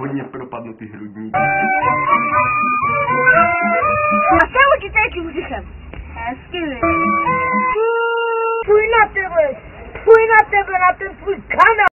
Hodně propadlo ty hrudníky. A jsem určitě tím břichem. Hezky mi. Fuj na tebe! Fuj na tebe, na ten tvůj kanál!